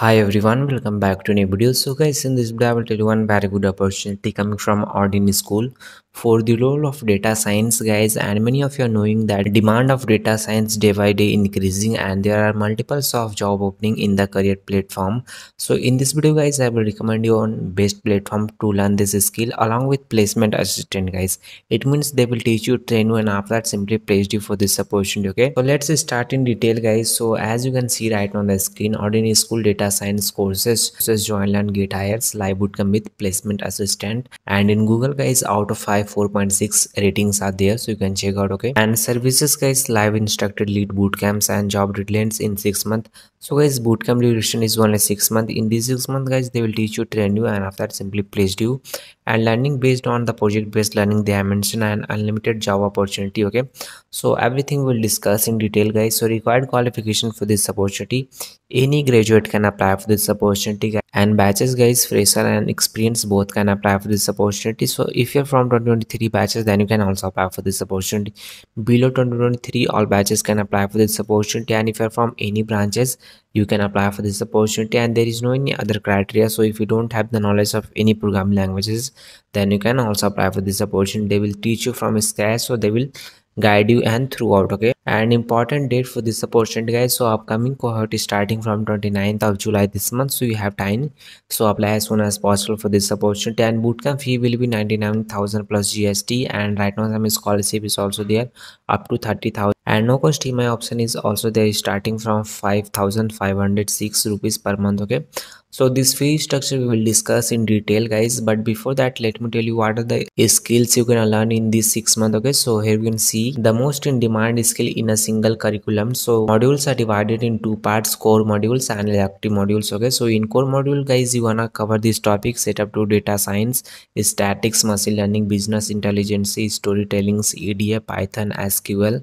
Hi everyone, welcome back to new video. So guys, in this video I will tell you one very good opportunity coming from OdinSchool for the role of data science guys and many of you are knowing that demand of data science day by day increasing and there are multiples of job opening in the career platform. So in this video guys, I will recommend you on best platform to learn this skill along with placement assistant guys. It means they will teach you, train you and after that simply placed you for this opportunity. Okay, so let's start in detail guys. So as you can see right on the screen, OdinSchool data science courses such join learn get hires live bootcamp with placement assistant. And in google guys out of 5 4.6 ratings are there so you can check out okay? And services guys live instructed lead bootcamps and job deadlines in six months. So guys bootcamp duration is only six months. In these six months guys they will teach you train you and after that simply placed you and learning based on the project based learning they have mentioned an unlimited job opportunity okay? So everything we'll discuss in detail guys. So required qualification for this opportunity. Any graduate can apply for this opportunity and batches guys fresher and experience both can apply for this opportunity. So if you're from 2023 batches then you can also apply for this opportunity. Below 2023 all batches can apply for this opportunity and if you're from any branches you can apply for this opportunity and there is no any other criteria. So if you don't have the knowledge of any programming languages then you can also apply for this opportunity. They will teach you from scratch so they will guide you and throughout okay? And important date for this opportunity guys. So upcoming cohort is starting from 29th of july this month. So you have time. So apply as soon as possible for this opportunity. And bootcamp fee will be 99000 plus gst and right now some scholarship is also there up to 30000 and no cost emi option is also there starting from 5506 rupees per month okay so this fee structure we will discuss in detail guys. But before that let me tell you what are the skills you can learn in this six month okay? So here you can see the most in demand skill in a single curriculum. So modules are divided in two parts core modules and elective modules okay? So in core module guys you wanna cover this topic setup to data science statics machine learning business intelligence storytelling eda python sql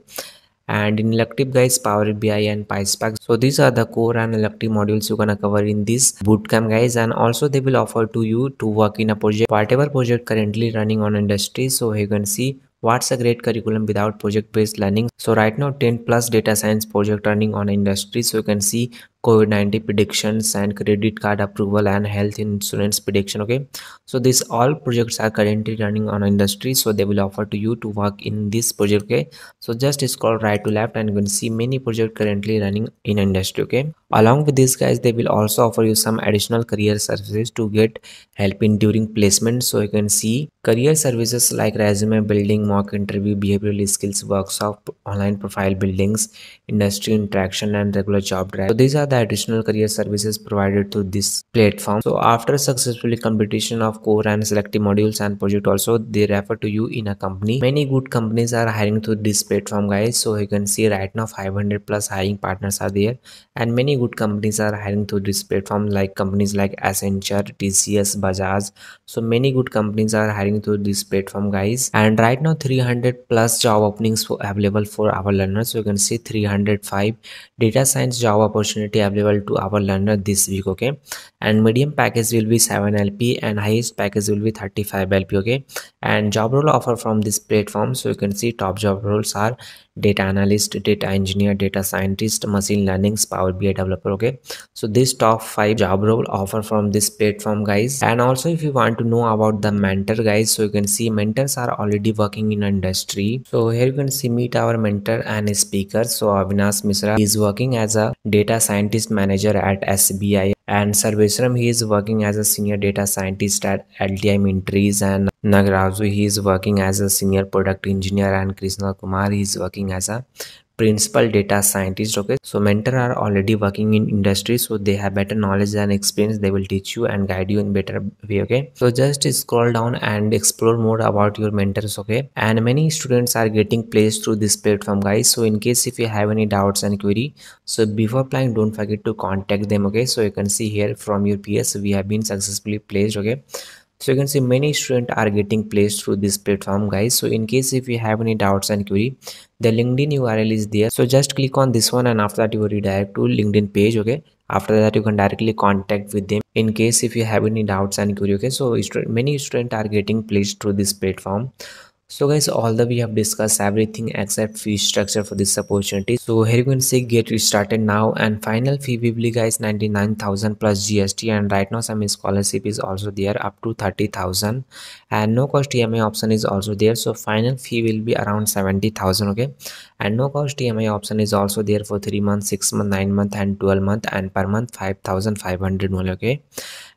and in elective guys power bi and pyspark. So these are the core and elective modules you're gonna cover in this bootcamp guys. And also they will offer to you to work in a project whatever project currently running on industry. So you can see what's a great curriculum without project based learning. So right now 10 plus data science project running on industry. So you can see covid-19 predictions and credit card approval and health insurance prediction okay? So these all projects are currently running on industry so they will offer to you to work in this project okay? So just scroll right to left and you can see many projects currently running in industry okay? Along with this guys they will also offer you some additional career services to get help in during placement. So you can see career services like resume building mock interview behavioral skills workshop online profile buildings industry interaction and regular job drive. So these are the additional career services provided to this platform. So after successfully completion of core and selective modules and project also they refer to you in a company. Many good companies are hiring through this platform guys. So you can see right now 500 plus hiring partners are there. And many good companies are hiring through this platform like companies like accenture tcs bajaj. So many good companies are hiring through this platform guys. And right now 300 plus job openings available for our learners. So you can see 305 data science job opportunity available to our learner this week okay? And medium package will be 7 lp and highest package will be 35 lp okay and job role offer from this platform. So you can see top job roles are data analyst data engineer data scientist machine learning power bi developer okay? So this top five job role offer from this platform guys. And also if you want to know about the mentor guys so you can see mentors are already working in industry. So here you can see meet our mentor and speaker. So avinash misra is working as a data scientist manager at sbi and Sarveshram he is working as a senior data scientist at LTI Mindtrees and Nagaraju he is working as a senior product engineer and Krishna Kumar he is working as a principal data scientist okay? So mentor are already working in industry so they have better knowledge and experience. They will teach you and guide you in better way okay? So just scroll down and explore more about your mentors okay? And many students are getting placed through this platform guys. So in case if you have any doubts and query so before applying don't forget to contact them okay? So you can see here from your ps we have been successfully placed okay so you can see many students are getting placed through this platform guys. So in case if you have any doubts and query the linkedin url is there. So just click on this one and after that you will redirect to linkedin page okay? After that you can directly contact with them in case if you have any doubts and query okay? So many students are getting placed through this platform so guys although we have discussed everything except fee structure for this opportunity. So here you can see get restarted now and final fee will be guys 99000 plus gst and right now some scholarship is also there up to 30000 and no cost emi option is also there. So final fee will be around 70000 okay? And no cost emi option is also there for 3 months 6 month 9 month and 12 month and per month 5500 only okay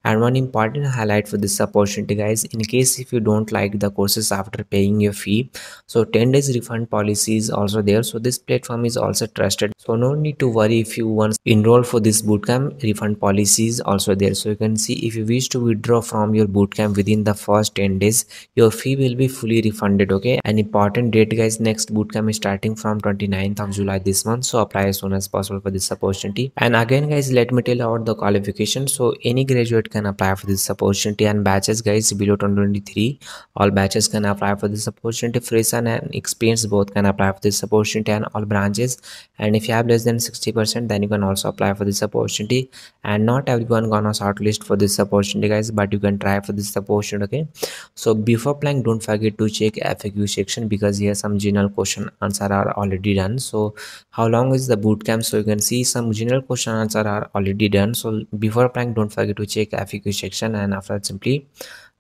and one important highlight for this opportunity guys in case if you don't like the courses after paying your fee so 10 days refund policy is also there. So this platform is also trusted. So no need to worry if you once enroll for this bootcamp refund policy is also there. So you can see if you wish to withdraw from your bootcamp within the first 10 days your fee will be fully refunded okay? An important date guys next bootcamp is starting from 29th of july this month. So apply as soon as possible for this opportunity. And again guys let me tell about the qualification. So any graduate can apply for this opportunity and batches guys below 2023 all batches can apply for this opportunity. Fresh and experienced both can apply for this opportunity and all branches. And if you have less than 60 percent then you can also apply for this opportunity. And not everyone gonna shortlist for this opportunity guys but you can try for this opportunity okay? So before applying don't forget to check faq section because here some general question answer are already done. So how long is the boot camp? So you can see some general question answer are already done. So before applying don't forget to check FAQ section and after that simply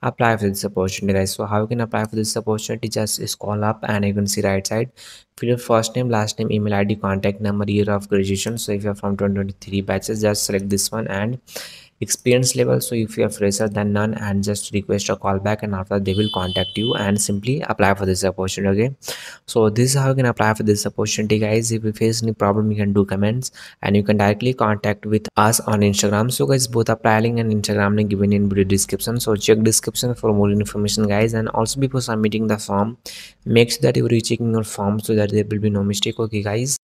apply for this opportunity guys. So how you can apply for this opportunity? Just scroll up and you can see right side. Fill your first name last name email id contact number year of graduation. So if you're from 2023 batches just select this one and experience level. So if you are fresher than none and just request a call back and after they will contact you and simply apply for this opportunity okay? So this is how you can apply for this opportunity guys. If you face any problem you can do comments and you can directly contact with us on instagram. So guys both apply link and instagram link given in video description. So check description for more information guys. And also before submitting the form make sure that you're rechecking your form so that there will be no mistake okay guys